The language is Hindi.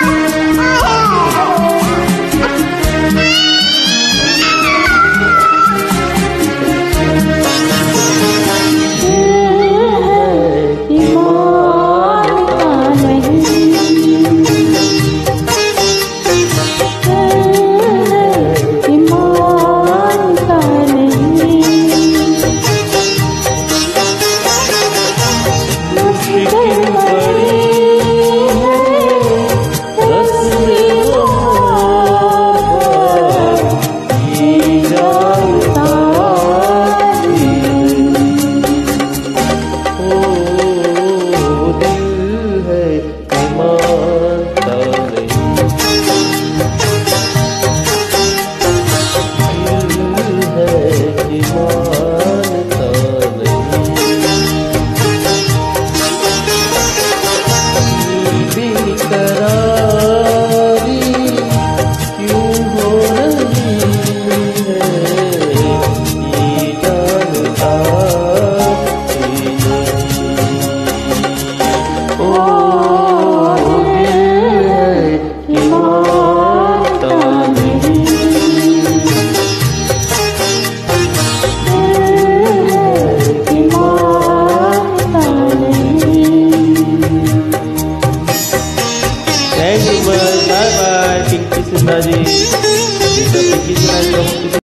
Música you, bye bye, Pinky Sundari. Kita Pinky Sundari,